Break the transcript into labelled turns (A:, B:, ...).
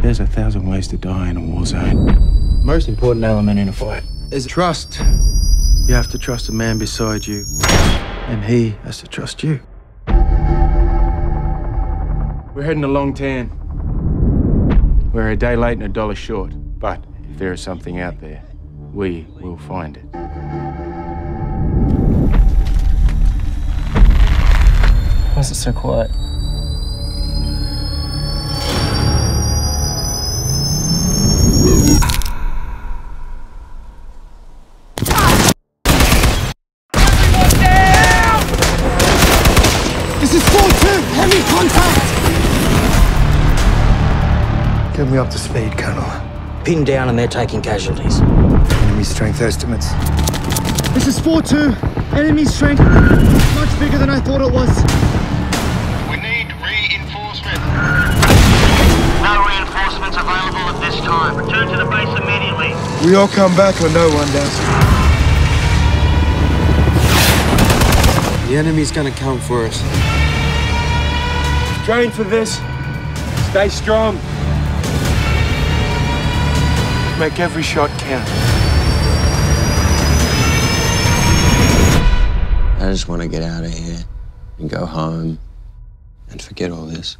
A: There's a thousand ways to die in a war zone. Most important element in a fight is trust. You have to trust the man beside you, and he has to trust you. We're heading to Long Tan. We're a day late and a dollar short, but if there is something out there, we will find it.
B: Why is it so quiet?
C: This is 4-2! Heavy contact!
D: Get me up to speed, Colonel.
E: Pinned down and they're taking casualties.
D: Enemy strength estimates.
C: This is 4-2. Enemy strength much bigger than I thought it was.
F: We need reinforcement.
G: No reinforcements available at this time. Return to the base immediately.
D: We all come back or no one does.
A: The enemy's gonna come for us. Train for this. Stay strong. Make every shot count.
H: I just want to get out of here and go home and forget all this.